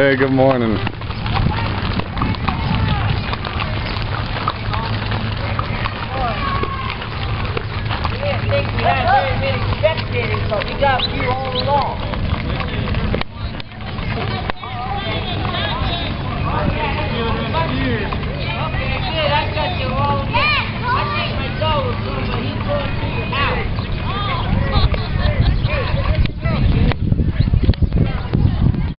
Hey, good morning.